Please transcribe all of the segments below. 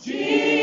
Jesus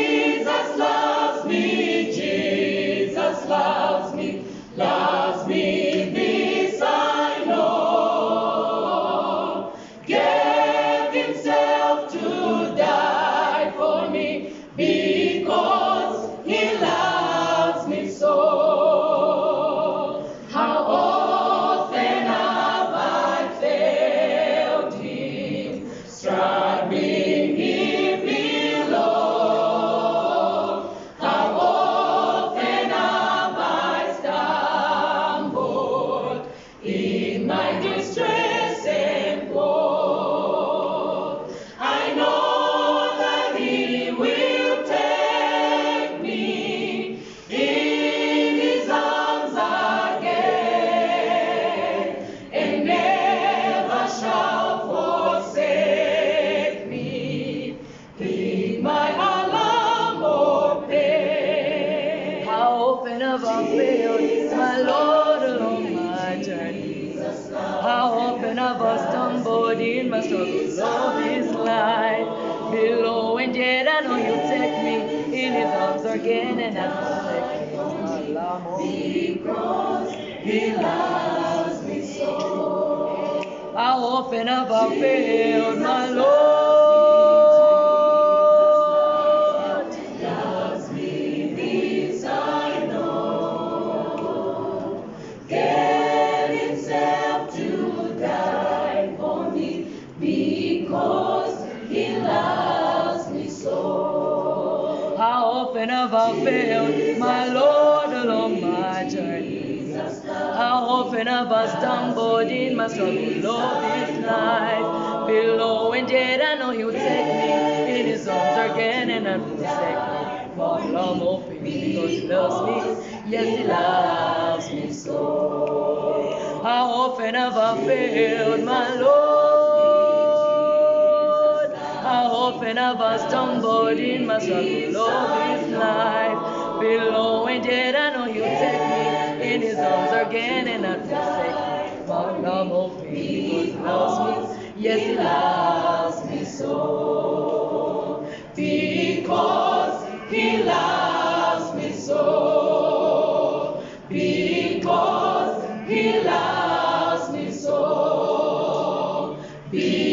I failed, my Lord, along my journey? How often have I stumbled in my struggle of this life? Below and yet I know you'll take me in his arms again and I protect me. Alarm Because He loves me so. How often have I failed, my Lord? Often have I failed, my Lord, along my journey? How often have I stumbled in my struggle of this life? Below and yet I know He'll take me in His arms again and not forsake me. But I'm hoping because He loves me. Yes, He loves me so. How often have I failed, my Lord? How often have I stumbled in my struggle this life? Below and yet I know He'll take me in His arms again and not forsake me. I'm hoping because He loves me. Yes, He loves me so. Because He loves me so. Because He loves me so. Because